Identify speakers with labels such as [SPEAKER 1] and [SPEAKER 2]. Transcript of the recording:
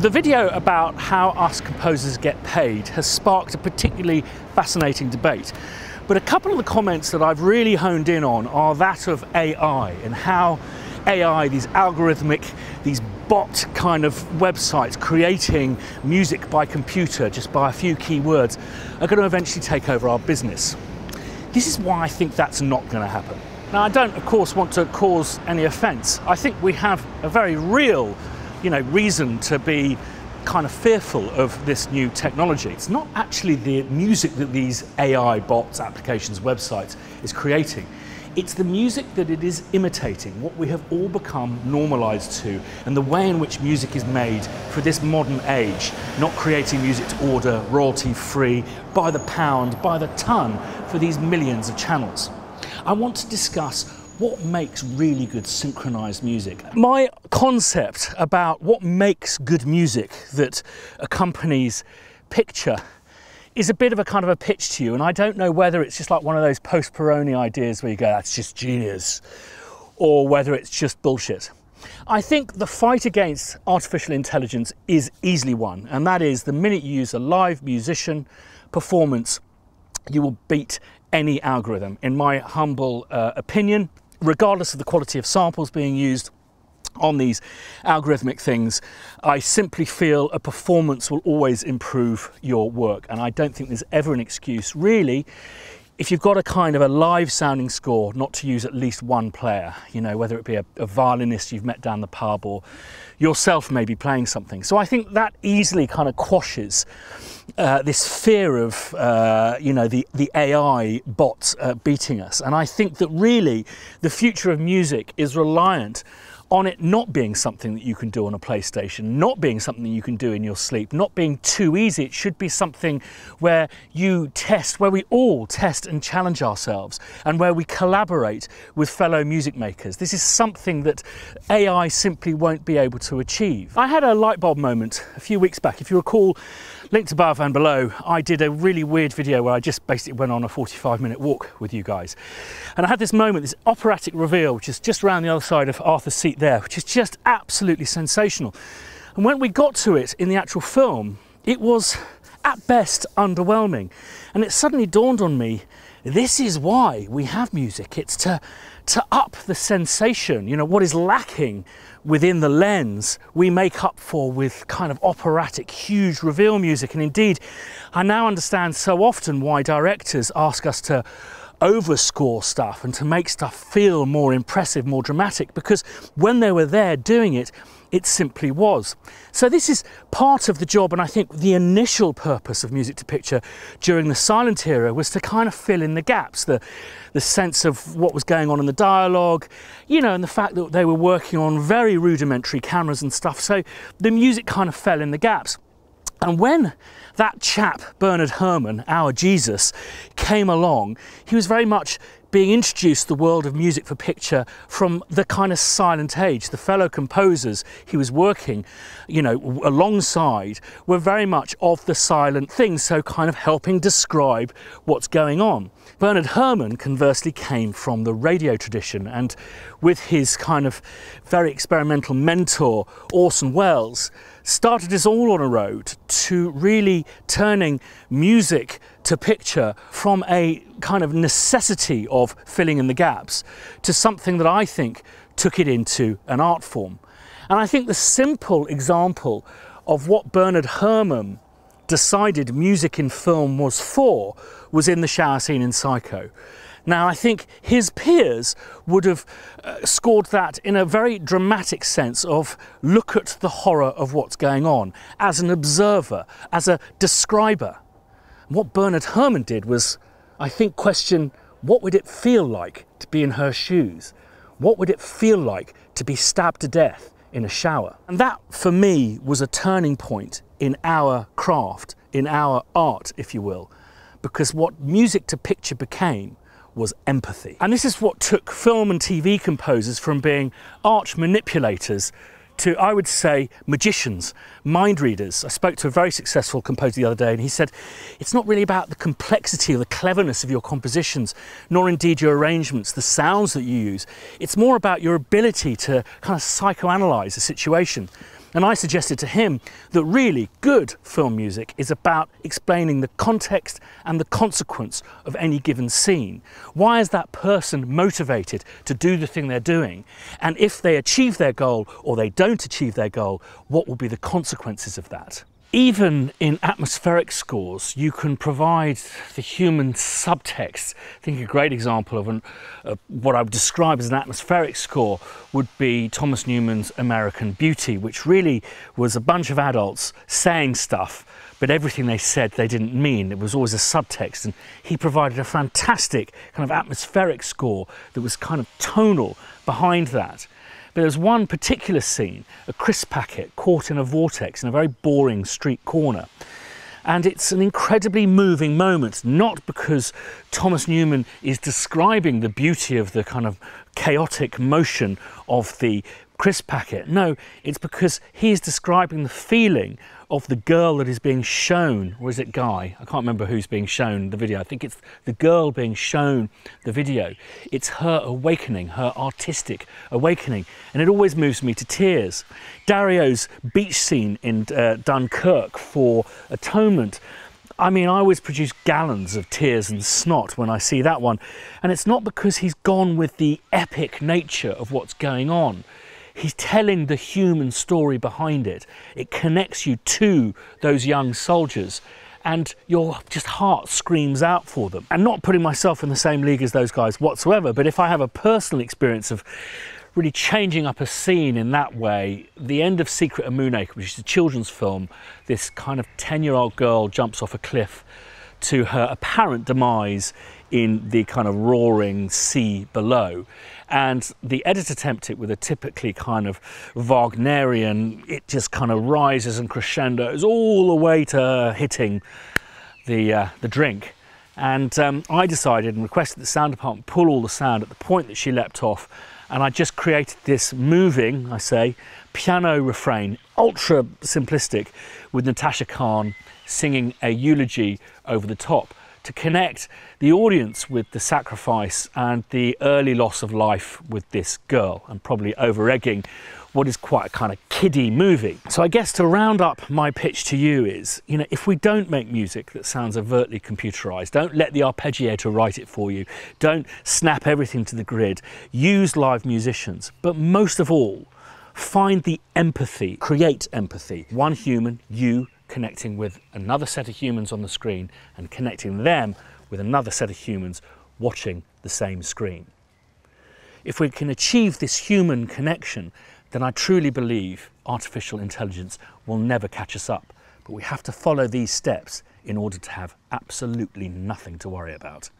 [SPEAKER 1] The video about how us composers get paid has sparked a particularly fascinating debate. But a couple of the comments that I've really honed in on are that of AI and how AI, these algorithmic, these bot kind of websites creating music by computer just by a few keywords are going to eventually take over our business. This is why I think that's not going to happen. Now, I don't, of course, want to cause any offence. I think we have a very real, you know, reason to be kind of fearful of this new technology. It's not actually the music that these AI bots, applications, websites is creating. It's the music that it is imitating, what we have all become normalized to, and the way in which music is made for this modern age, not creating music to order, royalty free, by the pound, by the ton, for these millions of channels. I want to discuss what makes really good synchronized music. My concept about what makes good music that accompanies picture is a bit of a kind of a pitch to you, and I don't know whether it's just like one of those post Peroni ideas where you go, that's just genius, or whether it's just bullshit. I think the fight against artificial intelligence is easily won, and that is the minute you use a live musician performance, you will beat any algorithm, in my humble uh, opinion, regardless of the quality of samples being used on these algorithmic things, I simply feel a performance will always improve your work. And I don't think there's ever an excuse, really, if you've got a kind of a live sounding score, not to use at least one player, you know, whether it be a, a violinist you've met down the pub or yourself maybe playing something. So I think that easily kind of quashes uh, this fear of, uh, you know, the, the AI bots uh, beating us. And I think that really the future of music is reliant on it not being something that you can do on a PlayStation, not being something you can do in your sleep, not being too easy. It should be something where you test, where we all test and challenge ourselves, and where we collaborate with fellow music makers. This is something that AI simply won't be able to achieve. I had a light bulb moment a few weeks back. If you recall, linked above and below, I did a really weird video where I just basically went on a 45 minute walk with you guys. And I had this moment, this operatic reveal, which is just around the other side of Arthur's seat there, which is just absolutely sensational. And when we got to it in the actual film, it was at best underwhelming. And it suddenly dawned on me this is why we have music. It's to, to up the sensation, you know, what is lacking within the lens, we make up for with kind of operatic, huge reveal music. And indeed, I now understand so often why directors ask us to overscore stuff and to make stuff feel more impressive, more dramatic, because when they were there doing it, it simply was. So this is part of the job, and I think the initial purpose of music to picture during the silent era was to kind of fill in the gaps, the, the sense of what was going on in the dialogue, you know, and the fact that they were working on very rudimentary cameras and stuff. So the music kind of fell in the gaps. And when that chap, Bernard Herrmann, our Jesus, came along, he was very much being introduced the world of music for picture from the kind of silent age. The fellow composers he was working, you know, alongside were very much of the silent thing, so kind of helping describe what's going on. Bernard Herrmann, conversely, came from the radio tradition, and with his kind of very experimental mentor, Orson Welles, started us all on a road to really turning music to picture from a kind of necessity of filling in the gaps to something that I think took it into an art form. And I think the simple example of what Bernard Herrmann decided music in film was for was in the shower scene in Psycho. Now, I think his peers would have uh, scored that in a very dramatic sense of look at the horror of what's going on as an observer, as a describer. What Bernard Herrmann did was, I think, question what would it feel like to be in her shoes? What would it feel like to be stabbed to death in a shower? And that, for me, was a turning point in our craft, in our art, if you will, because what music to picture became was empathy. And this is what took film and TV composers from being arch manipulators to, I would say, magicians, mind readers. I spoke to a very successful composer the other day and he said, it's not really about the complexity or the cleverness of your compositions, nor indeed your arrangements, the sounds that you use. It's more about your ability to kind of psychoanalyze a situation. And I suggested to him that really good film music is about explaining the context and the consequence of any given scene. Why is that person motivated to do the thing they're doing? And if they achieve their goal or they don't achieve their goal, what will be the consequences of that? Even in atmospheric scores, you can provide the human subtext. I think a great example of an, uh, what I would describe as an atmospheric score would be Thomas Newman's American Beauty, which really was a bunch of adults saying stuff, but everything they said they didn't mean. It was always a subtext, and he provided a fantastic kind of atmospheric score that was kind of tonal behind that. But there's one particular scene, a crisp packet caught in a vortex in a very boring street corner. And it's an incredibly moving moment, not because Thomas Newman is describing the beauty of the kind of chaotic motion of the crisp packet. No, it's because he is describing the feeling of the girl that is being shown, or is it Guy? I can't remember who's being shown the video. I think it's the girl being shown the video. It's her awakening, her artistic awakening, and it always moves me to tears. Dario's beach scene in uh, Dunkirk for Atonement. I mean, I always produce gallons of tears and snot when I see that one. And it's not because he's gone with the epic nature of what's going on. He's telling the human story behind it. It connects you to those young soldiers and your just heart screams out for them. And not putting myself in the same league as those guys whatsoever, but if I have a personal experience of really changing up a scene in that way, the end of Secret of Moonacre, which is a children's film, this kind of 10 year old girl jumps off a cliff to her apparent demise in the kind of roaring sea below. And the editor attempted with a typically kind of Wagnerian, it just kind of rises and crescendos all the way to hitting the, uh, the drink. And um, I decided and requested the sound department pull all the sound at the point that she leapt off. And I just created this moving, I say, piano refrain, ultra simplistic, with Natasha Khan singing a eulogy over the top to connect the audience with the sacrifice and the early loss of life with this girl and probably over egging what is quite a kind of kiddie movie. So I guess to round up my pitch to you is, you know, if we don't make music that sounds overtly computerized, don't let the arpeggiator write it for you, don't snap everything to the grid, use live musicians, but most of all, find the empathy, create empathy. One human, you, connecting with another set of humans on the screen and connecting them with another set of humans watching the same screen. If we can achieve this human connection, then I truly believe artificial intelligence will never catch us up. But we have to follow these steps in order to have absolutely nothing to worry about.